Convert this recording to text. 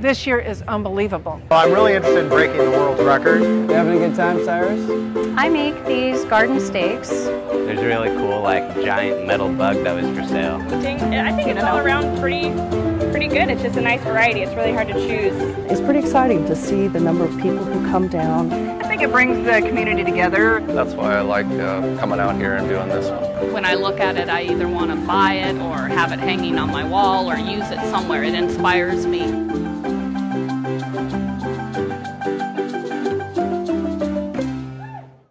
This year is unbelievable. Well, I'm really interested in breaking the world record. You having a good time, Cyrus? I make these garden stakes. There's a really cool, like, giant metal bug that was for sale. I think it's all around pretty, pretty good. It's just a nice variety. It's really hard to choose. It's pretty exciting to see the number of people who come down. I think it brings the community together. That's why I like uh, coming out here and doing this one. When I look at it, I either want to buy it or have it hanging on my wall or use it somewhere. It inspires me.